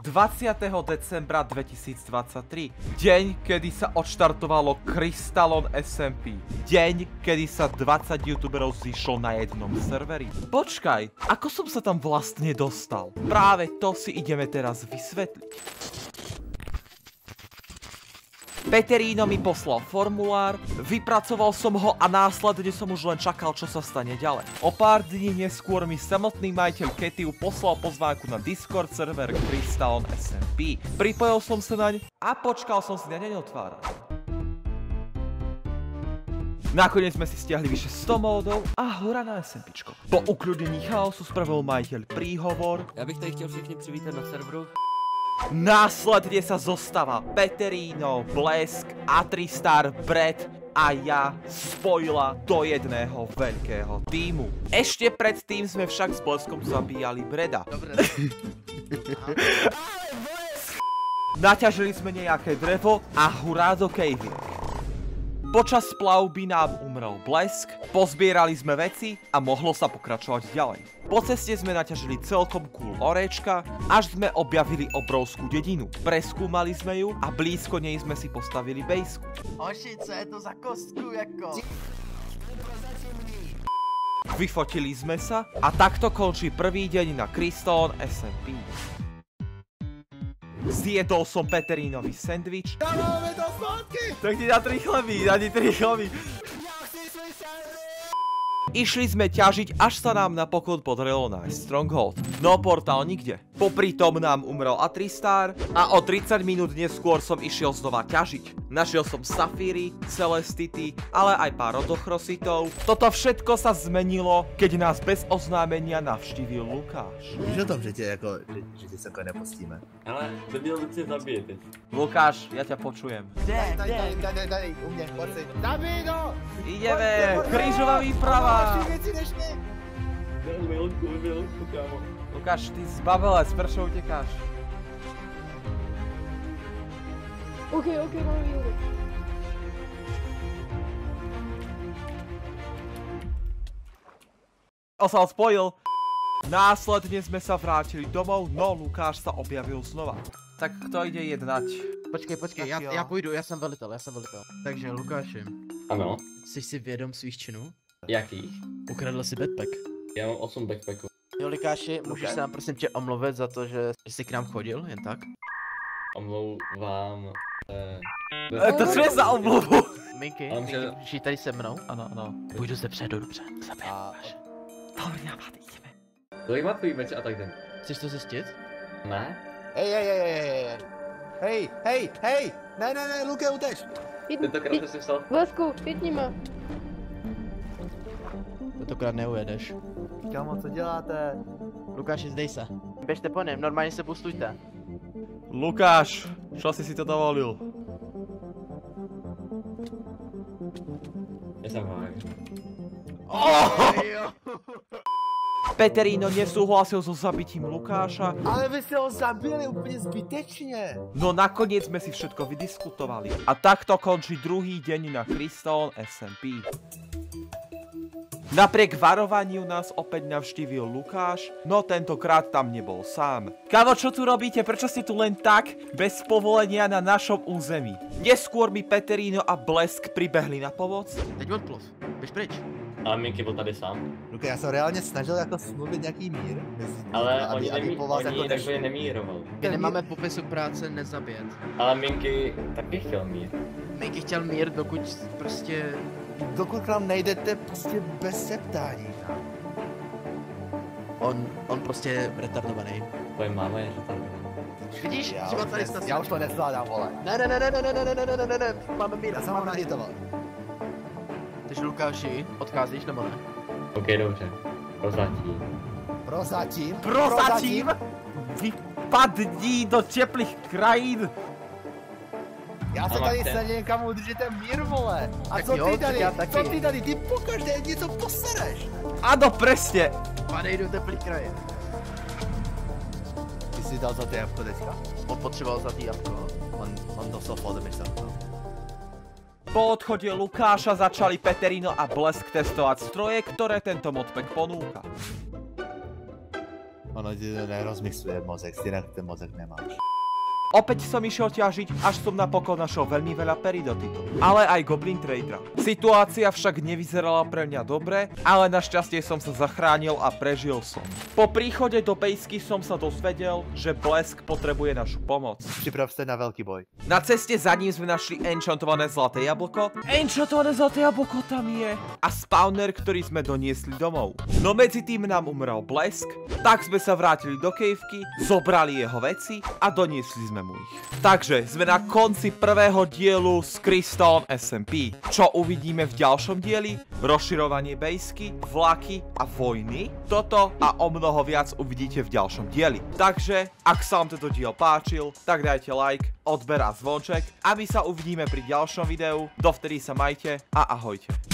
20. decembra 2023. Deň, kedy sa odštartovalo Crystalon SMP. Deň, kedy sa 20 youtuberov zišlo na jednom serveri. Počkaj, ako som sa tam vlastne dostal? Práve to si ideme teraz vysvetliť. Peteríno mi poslal formulár, vypracoval som ho a následne som už len čakal, čo sa stane ďalej. O pár dní neskôr mi samotný majiteľ Ketiu poslal pozvánku na Discord server Crystalon SMP. Pripojil som sa naň a počkal som si na deň otvárať. Nakoniec sme si stiahli vyše 100 módov a hura na SMPčko. Po ukľudení chaosu spravil majiteľ príhovor. Já bych tady chtěl všechny přivítat na serveru. Následne sa zostáva Peterino, Blesk, Atristar, Brett a ja spojila do jedného veľkého týmu. Ešte predtým sme však s Bleskom zabíjali Breda. Dobre. Naťažili sme nejaké drevo a hurá do cavey. Počas plavby nám umrel blesk, pozbierali sme veci a mohlo sa pokračovať ďalej. Po ceste sme naťažili celkom cool orečka, až sme objavili obrovskú dedinu. Preskúmali sme ju a blízko nej sme si postavili bejsku. Oši, co je to za kostku, jako? Vyfotili sme sa a takto končí prvý deň na Crystone SMP. Zjedol som Peterínový sendvič. Dávame to zpátky! Tak ti na tri chleby, na ti tri chleby. Išli sme ťažiť, až sa nám napokon podarilo nájsť Stronghold. No portál nikde. Popri tom nám umrel Atristar a o 30 minút neskôr som išiel znova ťažiť. Našiel som Safíry, Celestity, ale aj pár rodochrositov. Toto všetko sa zmenilo, keď nás bez oznámenia navštívil Lukáš. Víš o tom, že tě jako, že, že se nepustíme? Ale debil chce zabije teď. Lukáš, ja ťa počujem. Tady, tady, tady, tady, tady, u mě, pojď si. Davido! Ideme, krížová výprava. Ty věci než my! Milku, milku, kámo. Lukáš, ty zbabelec, prečo utekáš? Ok, ok, máme výhodu. On sa spojil. Následne sme sa vrátili domov, no Lukáš sa objavil znova. Tak kto ide jednať? Počkej, počkej, Tak já, já půjdu, já jsem velitel, já jsem velitel. Takže Lukáši, Ano, jsi si vědom svých činů? jaký? Ukradl si backpack. Já mám 8 backpacků. Jo, Lukáši, můžeš Ok. se nám prosím tě omluvit za to, že jsi k nám chodil, jen tak? Omlouvám se. E, to je za omluvu? Minky, můžeš jít tady se mnou? Ano, ano. Půjdu ze předu, dobře. Zabij. A Dobrý nápad, ideme. Kolik má tvůj meč a tak jdem? Chceš to zjistit? Ne? hej, hej, hej, hej, hej, hej. Hej, hej, hej! Ne, ne, ne, Luke, uteč! Tentokrát jsem si vzal. Blesku, pětnima. Tentokrát neujedeš. Kámo, co děláte? Lukáši, zdej se. Běžte po něm, normálně se pustujte. Lukáš, čo si si to dovolil? Jsem háj. Peterino nesúhlasil so zabitím Lukáša, Ale vy jste ho zabili úplně zbytečně! no nakoniec sme si všetko vydiskutovali. A takto končí druhý deň na Crystone SMP. Napriek varovaniu nás opäť navštívil Lukáš, no tentokrát tam nebol sám. Kavo, čo tu robíte? Prečo ste tu len tak, bez povolenia na našom území? Neskôr mi Peterino a Blesk pribehli na pomoc. Teď odplov, běž pryč. Ale Minky byl tady sám. Luke, já jsem reálně snažil jako smluvit nějaký mír mezi nimi, Ale aby, oni, aby nemí, po vás oni jako takhle. My nemáme popisu práce nezabět. Ale Minky taky chtěl mír. Minky chtěl mír, dokud prostě... Dokud k nám nejdete prostě bez septání. On, on prostě je retardovaný. Tvoje máma je že tady. Vidíš? Já, Třeba už tady nes, snad- já už to nezvládám, vole. Ne, ne, ne, ne, ne, ne, ne, ne, ne, ne, ne, ne, máme mír. Já jsem ho nahitoval. Takže Lukáši, odcházíš nebo ne? OK, dobře. Prozatím. Prozatím. Prozatím vypadni do teplých krajín. Já se tady někam udržet ten mír, vole. A Tak co jo, ty tady? já taky. Co ty tady? Ty pokaždé něco posereš. Áno, presne. Padej do teplý kraje. Ty jsi dal za ty jabko teďka? On potřeboval za tý jabko. On, on dostal fodem, než to. Po odchode Lukáša začali Peterino a Blesk testovať stroje, ktoré tento modpack ponúka. Ono ti to nerozmysluje mozek, ty inak ten mozek nemáš. Opäť som išiel ťažiť, až som napokon našiel veľmi veľa peridotitov, ale aj Goblin Tradera. Situácia však nevyzerala pre mňa dobre, ale našťastie som sa zachránil a prežil som. Po príchode do Bejsky som sa dozvedel, že Blesk potrebuje našu pomoc. Priprav sa na veľký boj. Na ceste za ním sme našli enchantované zlaté jablko. Enchantované zlaté jablko tam je. A spawner, ktorý sme doniesli domov. No medzi tým nám umrel Blesk, tak sme sa vrátili do kejvky, zobrali jeho veci a doniesli sme mu ich. Takže sme na konci prvého dielu s Crystallom SMP. Čo uvidíme v ďalšom dieli? Rozširovanie bejsky, vlaky a vojny. Toto a o mnoho viac uvidíte v ďalšom dieli. Takže, ak sa vám tento diel páčil, tak dajte like, odber a zvonček a my sa uvidíme pri ďalšom videu. Dovtedy sa majte a ahojte.